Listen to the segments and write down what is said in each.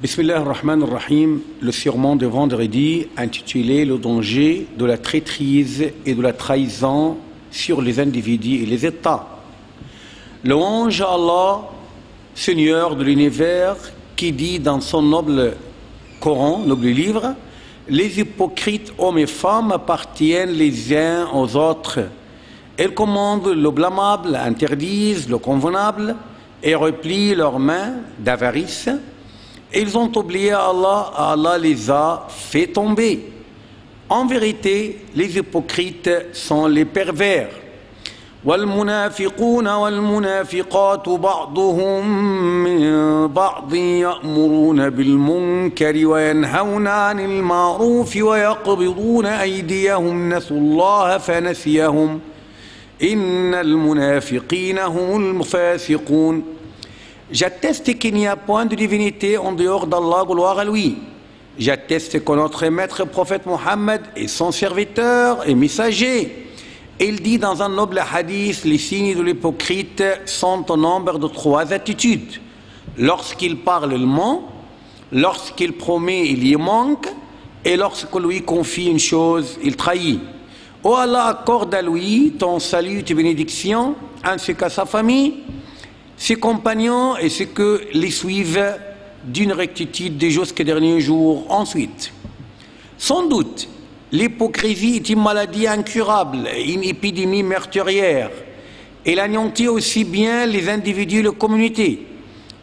Bismillah ar-Rahman ar-Rahim, le sermon de vendredi intitulé Le danger de la traîtrise et de la trahison sur les individus et les États. Louange à Allah, Seigneur de l'univers, qui dit dans son noble Coran, noble livre, Les hypocrites hommes et femmes appartiennent les uns aux autres. Elles commandent le blâmable, interdisent le convenable et replient leurs mains d'avarice. Ils ont oublié Allah, Allah les a fait tomber. En vérité, les hypocrites sont les pervers. والمنافقون والمنافقات بعضهم من بعض يأمرون بالمنكر وينهون عن المعروف ويقبضون أيديهم نسوا الله فنسيهم إن المنافقين هم الفاسقون J'atteste qu'il n'y a point de divinité en dehors d'Allah, gloire à lui. J'atteste que notre maître prophète Mohammed est son serviteur et messager. Il dit dans un noble hadith, les signes de l'hypocrite sont au nombre de trois attitudes. Lorsqu'il parle, il ment. Lorsqu'il promet, il y manque. Et lorsque lui confie une chose, il trahit. Oh Allah, accorde à lui ton salut, tes bénédictions, ainsi qu'à sa famille, ses compagnons et ceux que les suivent d'une rectitude jusqu'au dernier jour ensuite. Sans doute, l'hypocrisie est une maladie incurable, une épidémie meurtrière. Elle anéantit aussi bien les individus et les communautés.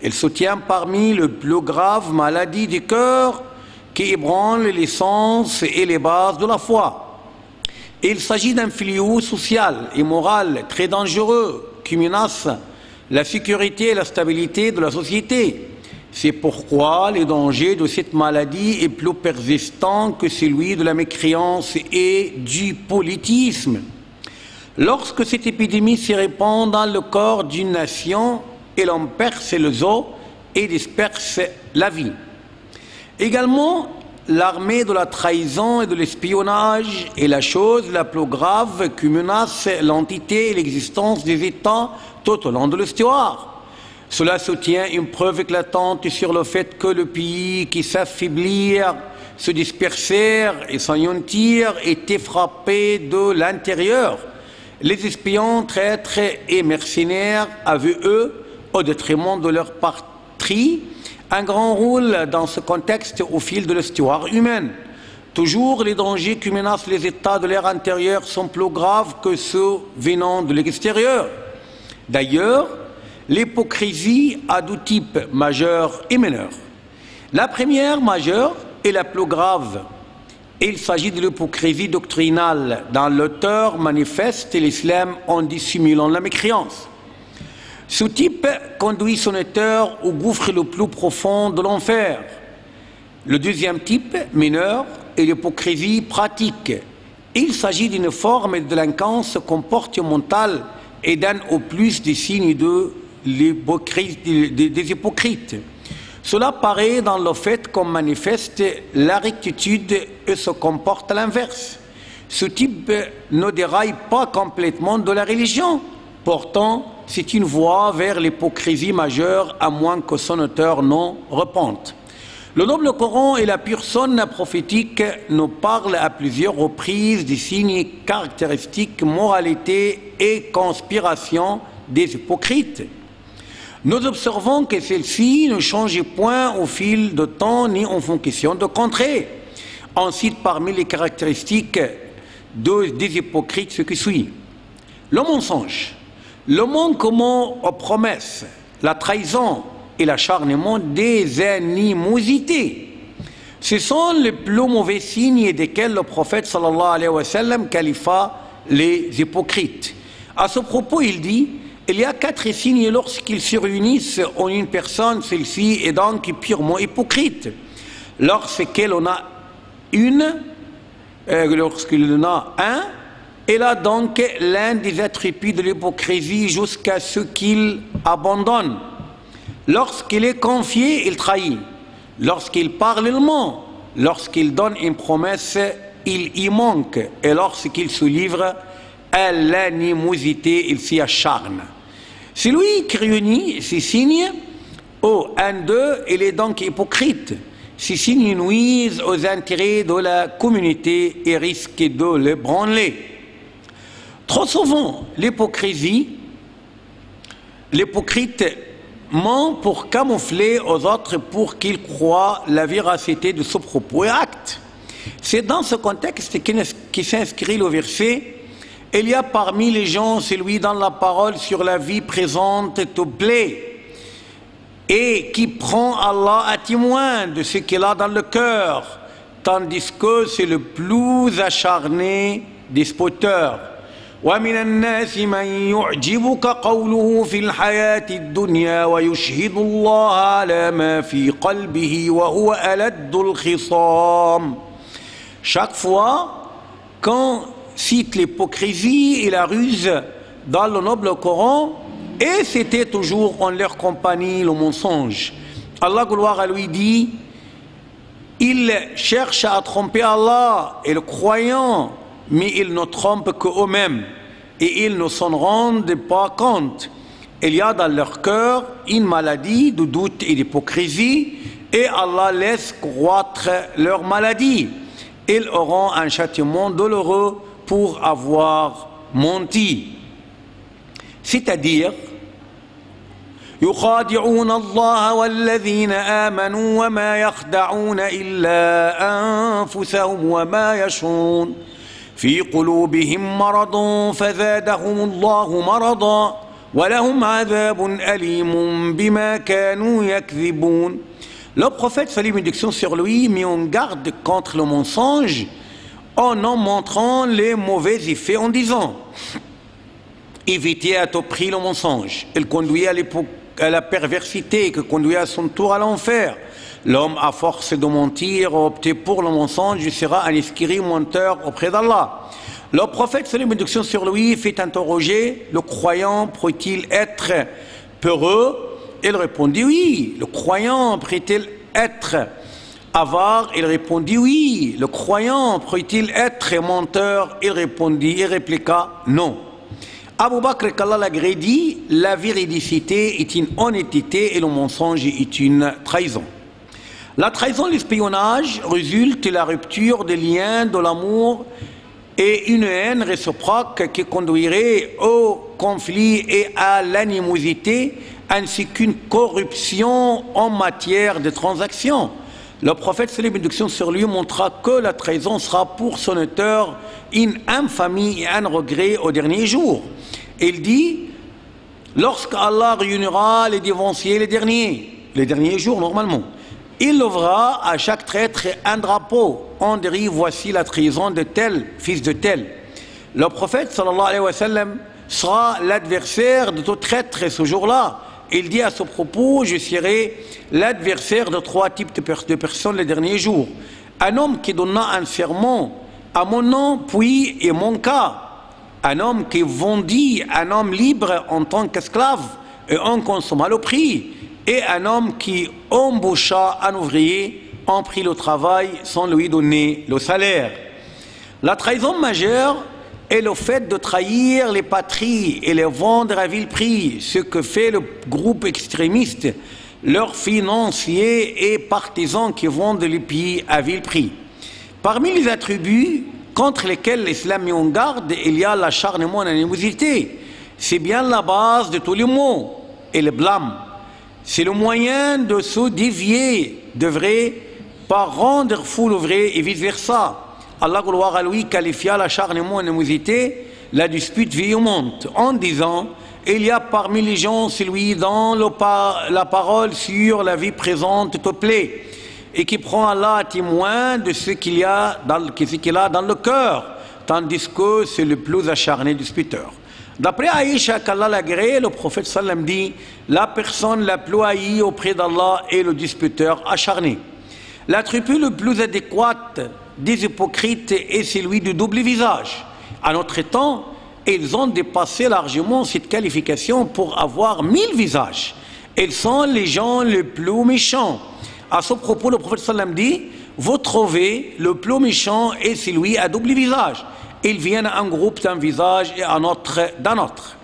Elle se tient parmi les plus graves maladies du cœur qui ébranlent les sens et les bases de la foi. Il s'agit d'un fléau social et moral très dangereux qui menace la sécurité et la stabilité de la société. C'est pourquoi le danger de cette maladie est plus persistant que celui de la mécréance et du politisme. Lorsque cette épidémie se répand dans le corps d'une nation, elle en perce les os et disperse la vie. Également, l'armée de la trahison et de l'espionnage est la chose la plus grave qui menace l'entité et l'existence des États tout au long de l'histoire. Cela soutient une preuve éclatante sur le fait que le pays qui s'affaiblir, se disperser et s'anéantir était frappé de l'intérieur. Les espions, traîtres et mercenaires avaient, eux, au détriment de leur patrie, un grand rôle dans ce contexte au fil de l'histoire humaine. Toujours les dangers qui menacent les États de l'air intérieur sont plus graves que ceux venant de l'extérieur. D'ailleurs, l'hypocrisie a deux types, majeurs et mineurs. La première, majeure, est la plus grave. Il s'agit de l'hypocrisie doctrinale, dans l'auteur manifeste l'islam en dissimulant la mécréance. Ce type conduit son auteur au gouffre le plus profond de l'enfer. Le deuxième type, mineur, est l'hypocrisie pratique. Il s'agit d'une forme de délinquance comportementale et d'un au plus des signes de des hypocrites. Cela paraît dans le fait qu'on manifeste la rectitude et se comporte à l'inverse. Ce type ne déraille pas complètement de la religion. Pourtant, c'est une voie vers l'hypocrisie majeure, à moins que son auteur non repente. Le noble Coran et la pure sonne prophétique nous parlent à plusieurs reprises des signes caractéristiques, moralité et conspiration des hypocrites. Nous observons que celle-ci ne change point au fil du temps ni en fonction de contrées. On cite parmi les caractéristiques des hypocrites ce qui suit. Le mensonge, le manquement aux promesses, la trahison et l'acharnement des animosités. Ce sont les plus mauvais signes desquels le prophète sallallahu alayhi wa sallam qualifia les hypocrites. À ce propos, il dit il y a quatre signes lorsqu'ils se réunissent en une personne, celle-ci est donc purement hypocrite. Lorsqu'elle en a une, euh, lorsqu'il en a un, elle a donc l'un des attributs de l'hypocrisie jusqu'à ce qu'il abandonne. Lorsqu'il est confié, il trahit. Lorsqu'il parle, il ment. Lorsqu'il donne une promesse, il y manque. Et lorsqu'il se livre à l'animosité, il s'y acharne. C'est lui qui réunit ces signes Oh, un d'eux, il est donc hypocrite. Ces signes nuisent aux intérêts de la communauté et risquent de les branler. Trop souvent, l'hypocrisie, l'hypocrite ment pour camoufler aux autres pour qu'ils croient la véracité de ce propos et acte. C'est dans ce contexte qui s'inscrit le verset il y a parmi les gens celui dans la parole sur la vie présente te plaît et qui prend Allah à témoin de ce qu'il a dans le cœur, tandis que c'est le plus acharné des spotteurs. ومن الناس من يعجبك قوله في الحياة الدنيا ويشهد الله على ما في قلبه وهو ألد الخصام Chaque fois, quand cite l'hypocrisie et la ruse dans le noble Coran, et c'était toujours en leur compagnie le mensonge. Allah, gloire à lui, dit Ils cherchent à tromper Allah et le croyant, mais ils ne trompent qu'eux-mêmes et ils ne s'en rendent pas compte. Il y a dans leur cœur une maladie de doute et d'hypocrisie et Allah laisse croître leur maladie. Ils auront un châtiment douloureux pour avoir menti. C'est-à-dire, يخادعون الله والذين آمنوا وما يخدعون إلا أنفسهم وما يشعرون في قلوبهم مرض فزادهم الله مرضا ولهم عذاب أليم بما كانوا يكذبون Le prophète, salut bénédiction sur lui, mit en garde contre le mensonge en en montrant les mauvais effets en disant évitez à tout prix le mensonge. Il conduit à, la perversité qui conduit à son tour à l'enfer. L'homme, à force de mentir, opté pour le mensonge, sera un esquiri menteur auprès d'Allah. Le prophète, bénédiction sur lui, fait interroger le croyant pourrait-il être peureux? Il répondit oui. Le croyant pourrait-il être avare? Il répondit oui. Le croyant pourrait-il être menteur? Il répondit, il répliqua non. Abu Bakr qu'Allah dit la véridicité est une honnêteté et le mensonge est une trahison. La trahison, l'espionnage résulte de la rupture des liens de l'amour et une haine réciproque qui conduirait au conflit et à l'animosité ainsi qu'une corruption en matière de transactions. Le prophète, bénédictions sur lui, montra que la trahison sera pour son auteur une infamie et un regret au dernier jour. Il dit, lorsqu'Allah réunira les dévanciers les derniers, les derniers jours normalement, il lèvera à chaque traître un drapeau. On dérive, voici la trahison de tel, fils de tel. Le prophète, sallallahu alayhi wa sallam, sera l'adversaire de tout traître ce jour-là. Il dit à ce propos, je serai l'adversaire de trois types de, personnes les derniers jours. Un homme qui donna un serment à mon nom, puis et mon cas. Un homme qui vendit un homme libre en tant qu'esclave et en consommant le prix. Et un homme qui embaucha un ouvrier en prit le travail sans lui donner le salaire. La trahison majeure est le fait de trahir les patries et les vendre à vil prix, ce que fait le groupe extrémiste, leurs financiers et partisans qui vendent les pays à vil prix. Parmi les attributs contre lesquels l'islam met en garde, il y a l'acharnement et l'animosité. C'est bien la base de tous les maux et le blâme. C'est le moyen de se dévier de vrai par rendre fou le vrai et vice-versa. Allah, gloire à lui, qualifia l'acharnement et l'animosité, la dispute vieillante, en disant il y a parmi les gens celui dont la parole sur la vie présente te plaît et qui prend Allah à témoin de ce qu'il a dans, le cœur, tandis que c'est le plus acharné disputeur. D'après Aïcha qu'Allah l'agréé, le prophète sallam dit La personne la plus haïe auprès d'Allah est le disputeur acharné. L'attribut le plus adéquat des hypocrites est celui du double visage. À notre temps, ils ont dépassé largement cette qualification pour avoir mille visages. Ils sont les gens les plus méchants. À ce propos, le prophète sallam dit Vous trouvez le plus méchant et celui à double visage. Ils viennent en groupe d'un visage et un autre d'un autre.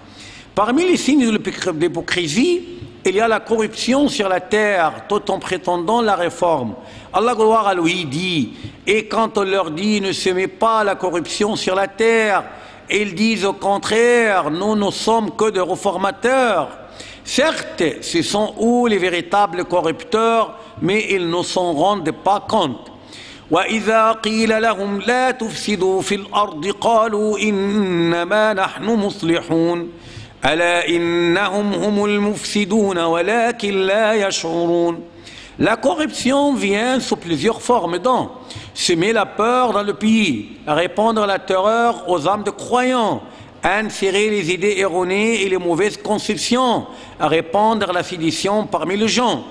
Parmi les signes de l'hypocrisie, il y a la corruption sur la terre, tout en prétendant la réforme. Allah gloire à lui dit, et quand on leur dit ne se met pas la corruption sur la terre, ils disent au contraire, nous ne sommes que des réformateurs. Certes, ce sont eux les véritables corrupteurs, mais ils ne s'en rendent pas compte. وإذا قيل لهم لا تفسدوا في الأرض قالوا إنما نحن مصلحون ألا إنهم هم المفسدون ولكن لا يشعرون La corruption vient sous plusieurs formes, donc semer la peur dans le pays, répandre la terreur aux âmes de croyants, insérer les idées erronées et les mauvaises conceptions, répandre la sédition parmi les gens.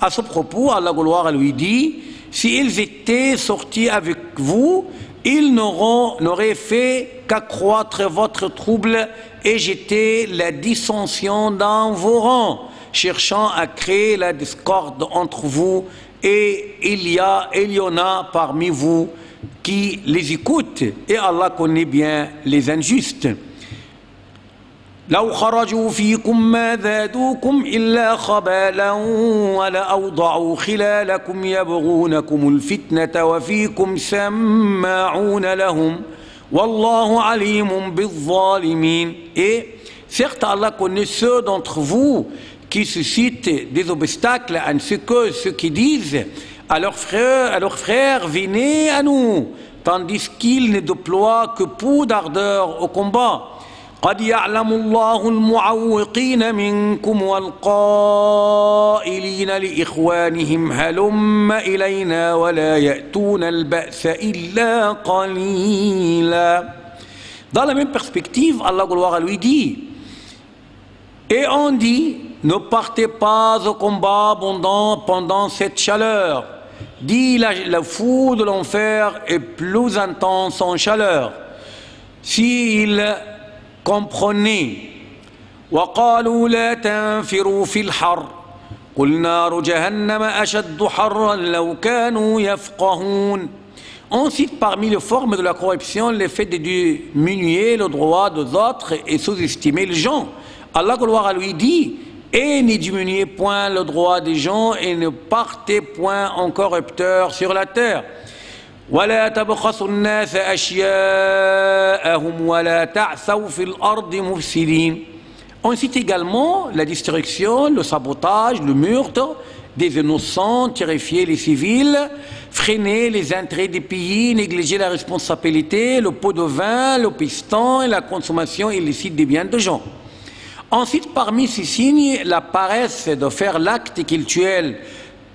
À ce propos, Allah gloire lui dit, s'ils étaient sortis avec vous, ils n'auraient fait qu'accroître votre trouble et jeter la dissension dans vos rangs, cherchant à créer la discorde entre vous, et il y a, il y en a parmi vous qui les écoutent, et Allah connaît bien les injustes. لو خرجوا فيكم ما زادوكم إلا خبالا ولأوضعوا خلالكم يبغونكم الفتنة وفيكم سماعون لهم والله عليم بالظالمين Et certes Allah connaît ceux d'entre vous qui suscitent des obstacles ainsi que ceux qui disent à leurs frères, à leurs frères venez à nous tandis qu'ils ne déploient que peu d'ardeur au combat قد يعلم الله المعوقين منكم والقائلين لإخوانهم هلم إلينا ولا يأتون البأس إلا قليلا Dans la même perspective, Allah gloire lui dit Et on dit Ne partez pas au combat abondant pendant cette chaleur. Dit la, la foule de l'enfer est plus intense en chaleur. S'il comprenez وقالوا لا تنفروا في الحر قل نار جهنم أشد حرا لو كانوا يفقهون On cite parmi les formes de la corruption le fait de diminuer le droit des autres et sous-estimer les gens. Allah gloire à lui dit et ne diminuez point le droit des gens et ne partez point en corrupteur sur la terre. ولا تبخسوا الناس أشياءهم ولا تعثوا في الأرض مفسدين On cite également la destruction, le sabotage, le meurtre des innocents, terrifier les civils, freiner les intérêts des pays, négliger la responsabilité, le pot de vin, le piston et la consommation illicite des biens de gens. Ensuite, parmi ces signes, la paresse de faire l'acte cultuel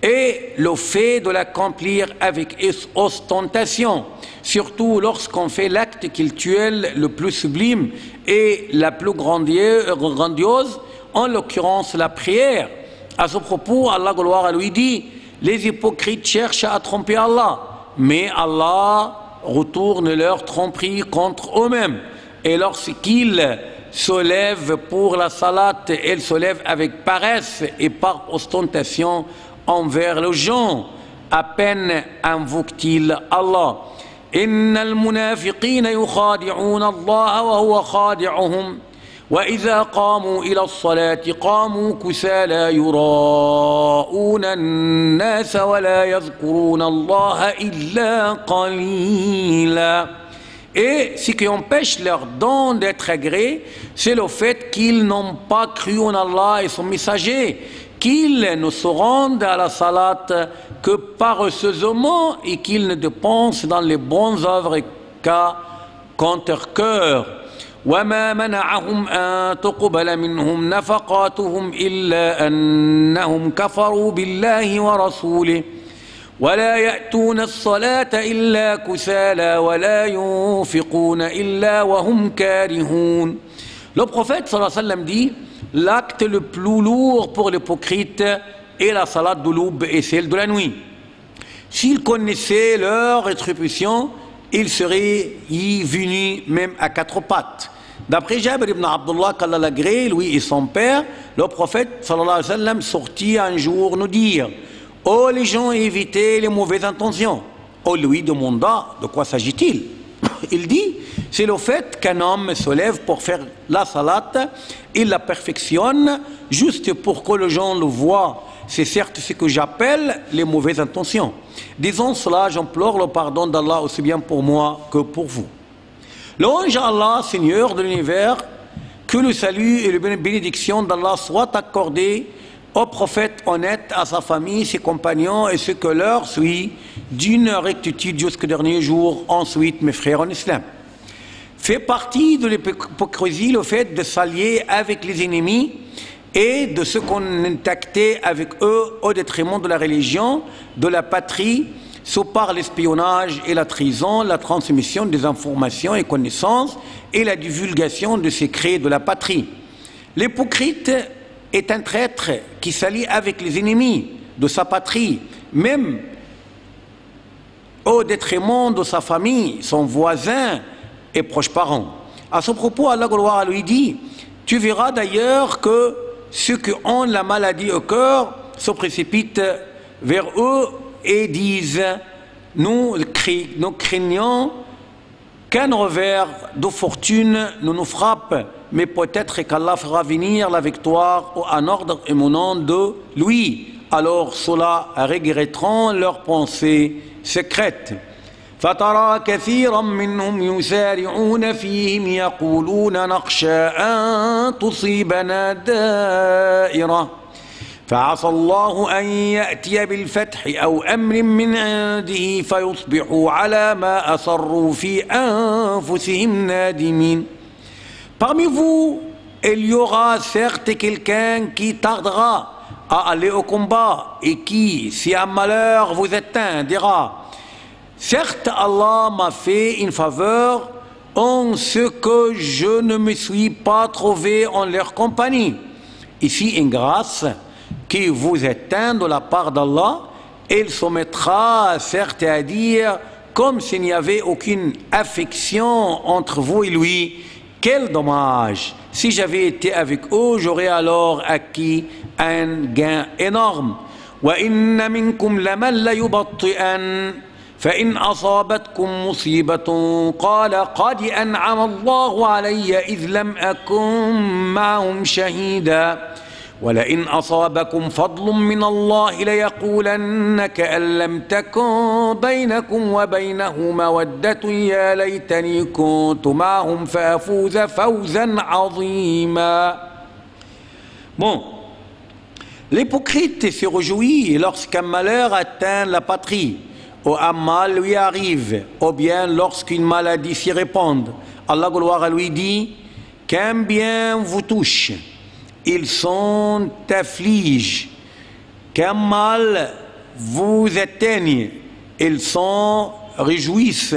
et le fait de l'accomplir avec ostentation, surtout lorsqu'on fait l'acte cultuel le plus sublime et la plus grandiose, en l'occurrence la prière. À ce propos, Allah gloire lui dit, les hypocrites cherchent à tromper Allah, mais Allah retourne leur tromperie contre eux-mêmes. Et lorsqu'ils se lèvent pour la salat, ils se lèvent avec paresse et par ostentation envers les gens. À peine invoquent-ils Allah. إن المنافقين يخادعون الله وهو خادعهم وإذا قاموا إلى الصلاة قاموا كسالى يراءون الناس ولا يذكرون الله إلا قليلا Et ce qui empêche leur don d'être agréé, c'est le fait qu'ils n'ont pas cru en Allah et son messager, qu'il ne se rende à la salate que paresseusement et qu'il ne dépense dans les bonnes œuvres qu'à contre-cœur. وما منعهم أن تقبل منهم نفقاتهم إلا أنهم كفروا بالله ورسوله ولا يأتون الصلاة إلا كسالا ولا ينفقون إلا وهم كارهون لو بروفيت صلى الله عليه وسلم دي l'acte le plus lourd pour l'hypocrite est la salat de l'aube et celle de la nuit. S'ils connaissaient leur rétribution, ils seraient y venus même à quatre pattes. D'après Jabir ibn Abdullah, qu'Allah l'agrée, lui et son père, le prophète sallallahu sallam sortit un jour nous dire Oh les gens, évitez les mauvaises intentions. Oh lui demanda De quoi s'agit-il? Il dit, c'est le fait qu'un homme se lève pour faire la salade, il la perfectionne juste pour que les gens le voient. C'est certes ce que j'appelle les mauvaises intentions. Disons cela, j'implore le pardon d'Allah aussi bien pour moi que pour vous. Louange à Allah, Seigneur de l'univers, que le salut et la bénédiction d'Allah soient accordés au prophète honnête, à sa famille, ses compagnons et ce que leur suit d'une rectitude jusqu'au dernier jour. Ensuite, mes frères en islam. Fait partie de l'hypocrisie le fait de s'allier avec les ennemis et de se contacter avec eux au détriment de la religion, de la patrie, sous par l'espionnage et la trahison, la transmission des informations et connaissances et la divulgation de secrets de la patrie. L'hypocrite est un traître qui s'allie avec les ennemis de sa patrie, même au détriment de sa famille, son voisin et proches parents. À ce propos, Allah gloire lui dit Tu verras d'ailleurs que ceux qui ont la maladie au cœur se précipitent vers eux et disent Nous, craignons qu'un revers de fortune ne nous frappe, mais peut-être qu'Allah fera venir la victoire en ordre émanant de lui. Alors cela regretteront leurs pensées secrètes. فترى كثيرا منهم يسارعون فيهم يقولون نخشى أن تصيبنا دائرة. فعسى الله أن يأتي بالفتح أو أمر من عنده فيصبحوا على ما أصروا في أنفسهم نادمين. Parmi vous, il y aura certes quelqu'un qui tardera à aller au combat et qui, si un malheur vous éteint, dira Certes, Allah m'a fait une faveur en ce que je ne me suis pas trouvé en leur compagnie. Ici, une grâce qui vous éteint de la part d'Allah, il se mettra certes à dire comme s'il n'y avait aucune affection entre vous et lui. Quel dommage Si j'avais été avec eux, j'aurais alors acquis un gain énorme. فإن أصابتكم مصيبة قال قد أنعم الله علي إذ لم أكن معهم شهيدا. ولئن أصابكم فضل من الله ليقولن كأن لم تكن بينكم وبينه مودة يا ليتني كنت معهم فأفوز فوزا عظيما. Bon, l'hypocrite se réjouit lorsqu'un malheur atteint la patrie, ou un mal lui arrive, ou bien lorsqu'une maladie s'y répand. Allah gloire lui dit, qu'un bien vous touche, ils sont affligés, qu'un mal vous éteigne, ils sont réjouissent.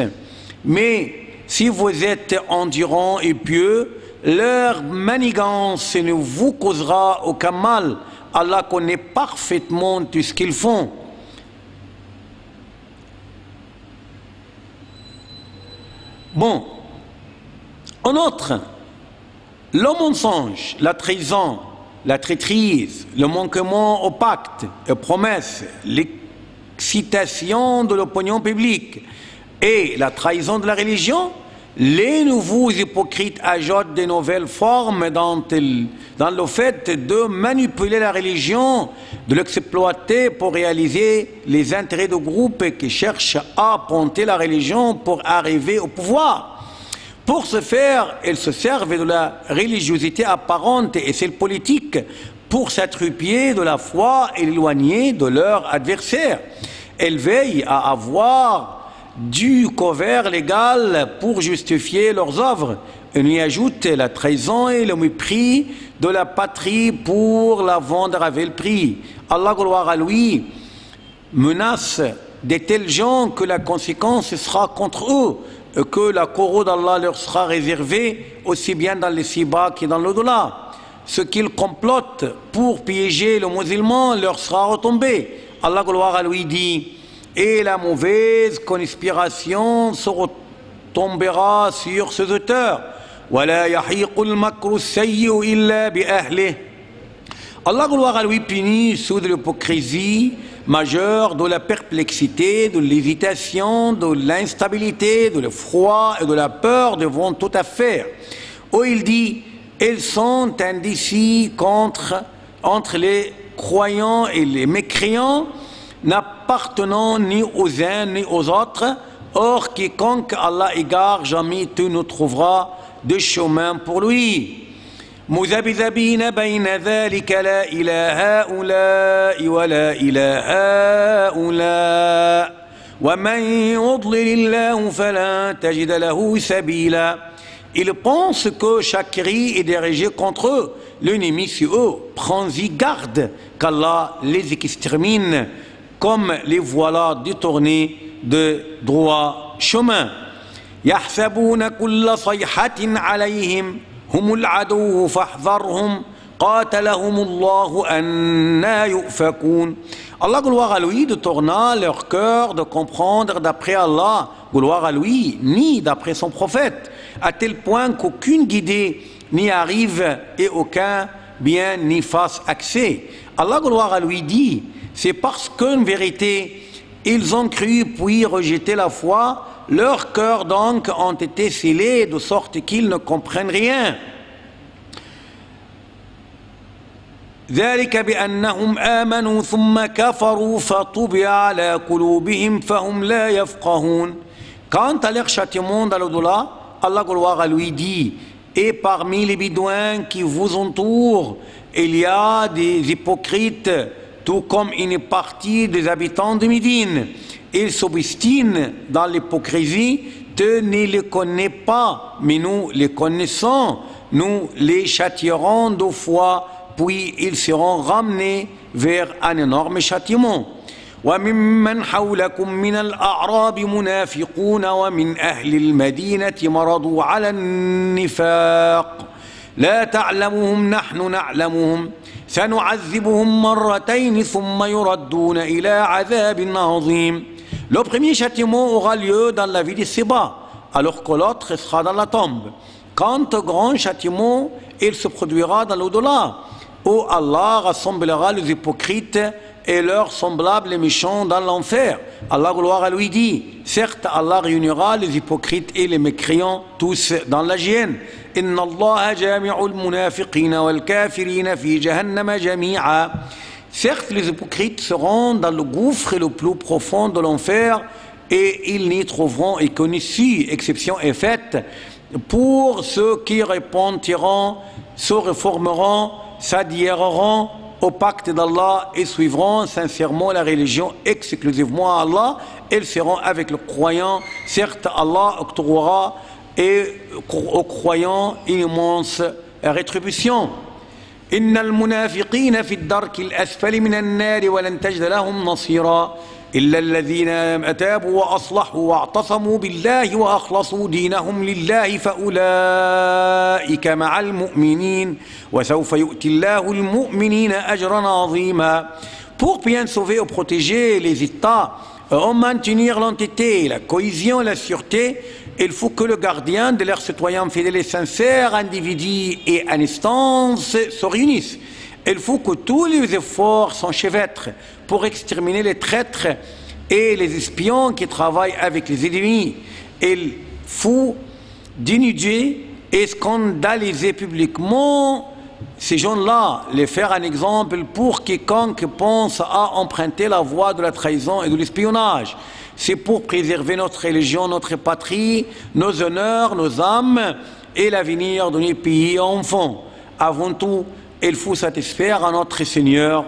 Mais si vous êtes endurant et pieux, leur manigance ne vous causera aucun mal. Allah connaît parfaitement tout ce qu'ils font. Bon, en outre, le mensonge, la trahison, la traîtrise, le manquement au pacte, aux promesses, l'excitation de l'opinion publique et la trahison de la religion, les nouveaux hypocrites ajoutent de nouvelles formes dans, le fait de manipuler la religion, de l'exploiter pour réaliser les intérêts de groupes qui cherchent à ponter la religion pour arriver au pouvoir. Pour ce faire, elles se servent de la religiosité apparente et celle politique pour s'attribuer de la foi et l'éloigner de leur adversaire. Elles veillent à avoir du couvert légal pour justifier leurs œuvres. Elles y ajoutent la trahison et le mépris de la patrie pour la vendre à vil prix. Allah, gloire à lui, menace de tels gens que la conséquence sera contre eux que la couronne d'Allah leur sera réservée aussi bien dans les Siba que dans l'au-delà. Ce qu'ils complotent pour piéger le musulman leur sera retombé. Allah gloire à lui dit et la mauvaise conspiration se retombera sur ses auteurs. Allah gloire à lui punit sous de l'hypocrisie majeur de la perplexité, de l'hésitation, de l'instabilité, de l'effroi et de la peur devant tout à faire. Où il dit, ils sont indécis contre, entre les croyants et les mécréants, n'appartenant ni aux uns ni aux autres. Or, quiconque Allah égare, jamais tu ne trouveras de chemin pour lui. مذبذبين بين ذلك لا إلى هؤلاء ولا إلى هؤلاء ومن يضلل الله فلا تجد له سبيلا Ils pensent que chaque cri est dirigé contre eux. L'ennemi, c'est eux. Prends-y garde qu'Allah les extermine comme les voilà détournés de droit chemin. يحسبون كل صيحة عليهم هم العدو فاحذرهم قاتلهم الله أنا يؤفكون Allah, gloire à lui, de tourner leur cœur, de comprendre d'après Allah, gloire à lui, ni d'après son prophète, à tel point qu'aucune guidée n'y arrive et aucun bien n'y fasse accès. Allah, gloire à lui, dit, c'est parce qu'en vérité, ils ont cru puis rejeté la foi, leurs cœurs donc ont été scellés de sorte qu'ils ne comprennent rien. ذلك بأنهم آمنوا ثم كفروا فطبع على قلوبهم فهم لا يفقهون Quant à leur châtiment dans l'au-delà, Allah gloire à lui dit Et parmi les bidouins qui vous entourent, il y a des hypocrites, tout comme une partie des habitants de Médine. Ils s'obstinent dans l'hypocrisie, tu ne les connais pas, mais nous les connaissons. Nous les châtierons deux fois puis ils seront ramenés vers un énorme châtiment. وممن حولكم من الأعراب منافقون ومن أهل المدينة مرضوا على النفاق لا تعلمهم نحن نعلمهم سنعذبهم مرتين ثم يردون إلى عذاب عظيم Le premier châtiment aura lieu dans la vie de Séba, alors que l'autre sera dans la tombe. Quant au grand châtiment, il se produira dans l'au-delà où Allah rassemblera les hypocrites et leurs semblables les méchants dans l'enfer. Allah gloire à lui dit, certes Allah réunira les hypocrites et les mécréants tous dans la gêne. إن الله جامع المنافقين والكافرين في جهنم جميعا Certes, les hypocrites seront dans le gouffre le plus profond de l'enfer et ils n'y trouveront et connaissent, exception est faite, pour ceux qui repentiront, se réformeront s'adhéreront au pacte d'Allah et suivront sincèrement la religion exclusivement à Allah, elles seront avec le croyant. Certes, Allah octroiera et aux croyants une immense rétribution. إن المنافقين في الدرك الأسفل من النار ولن تجد لهم نصيرا إلا الذين أتابوا وأصلحوا واعتصموا بالله وأخلصوا دينهم لله فأولئك مع المؤمنين وسوف يؤتي الله المؤمنين أجرا عظيما Pour bien sauver ou protéger les États, en maintenir l'entité, la cohésion la sûreté, il faut que le gardien de leurs citoyens fidèles et sincères, individus et instances se réunissent. Il faut que tous les efforts s'enchevêtrent pour exterminer les traîtres et les espions qui travaillent avec les ennemis. Il faut dénuder et scandaliser publiquement ces gens-là, les faire un exemple pour quiconque pense à emprunter la voie de la trahison et de l'espionnage. C'est pour préserver notre religion, notre patrie, nos honneurs, nos âmes et l'avenir de nos pays enfants. Avant tout, il faut satisfaire à notre Seigneur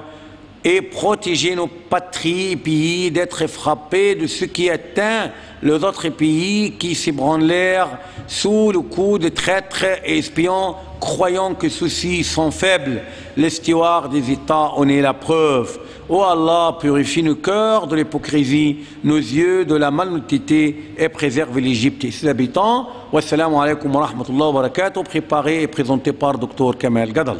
et protéger nos patries et pays d'être frappés de ce qui atteint les autres pays qui s'ébranlèrent sous le coup de traîtres et espions, croyant que ceux-ci sont faibles. L'estuaire des États en est la preuve. Ô Allah, purifie nos cœurs de l'hypocrisie, nos yeux de la malhonnêteté et préserve l'Égypte et ses habitants. Wassalamu alaikum wa rahmatullahi wa barakatuh, préparé et présenté par Dr Kamel Gadal.